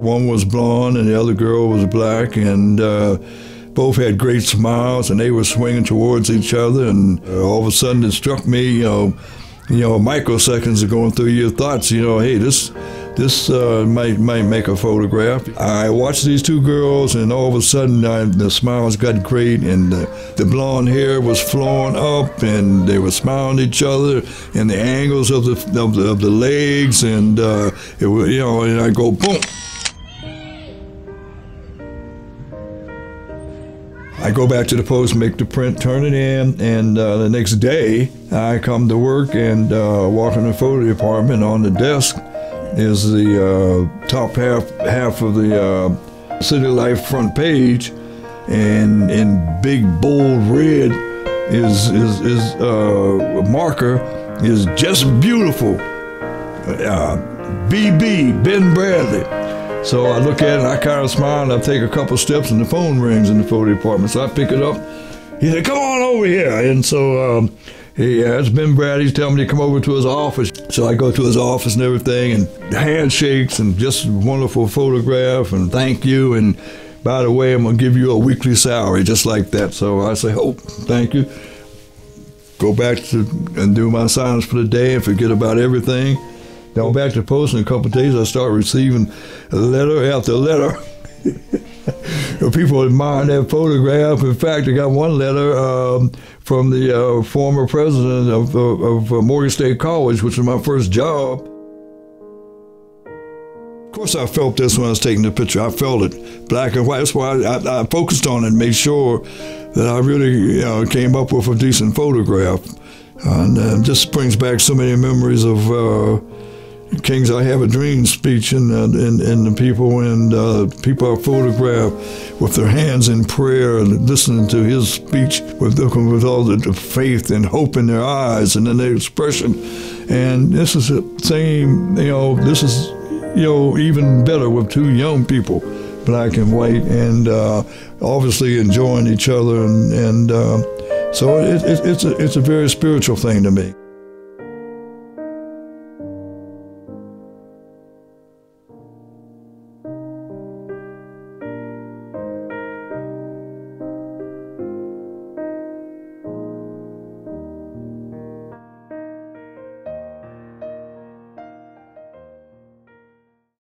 One was blonde and the other girl was black, and uh, both had great smiles, and they were swinging towards each other. And uh, all of a sudden, it struck me, you know, you know, microseconds are going through your thoughts. You know, hey, this this uh, might might make a photograph. I watched these two girls, and all of a sudden, I, the smiles got great, and the, the blonde hair was flowing up, and they were smiling at each other, and the angles of the of the, of the legs, and uh, it was, you know, and I go boom. I go back to the post, make the print, turn it in, and uh, the next day I come to work and uh, walk in the photo department. On the desk is the uh, top half half of the uh, City Life front page, and in big bold red is is is uh, marker is just beautiful. BB uh, Ben Bradlee. So I look at it I kind of smile and I take a couple steps and the phone rings in the photo department. So I pick it up. He said, come on over here. And so um, he, uh, it's Ben Brad. He's telling me to come over to his office. So I go to his office and everything and handshakes and just wonderful photograph and thank you. And by the way, I'm going to give you a weekly salary just like that. So I say, oh, thank you. Go back to and do my signs for the day and forget about everything. Now back to post in a couple days, I start receiving letter after letter. People admire that photograph. In fact, I got one letter um, from the uh, former president of, of, of uh, Morgan State College, which was my first job. Of course, I felt this when I was taking the picture. I felt it, black and white. That's why I, I, I focused on it and made sure that I really you know, came up with a decent photograph. And uh, just brings back so many memories of uh, Kings I Have a Dream speech and, uh, and, and the people and uh, people are photographed with their hands in prayer and listening to his speech with, with all the, faith and hope in their eyes and in their expression. And this is the same, you know, this is, you know, even better with two young people, black and white, and uh, obviously enjoying each other. And, and uh, so it, it, it's, a, it's a very spiritual thing to me.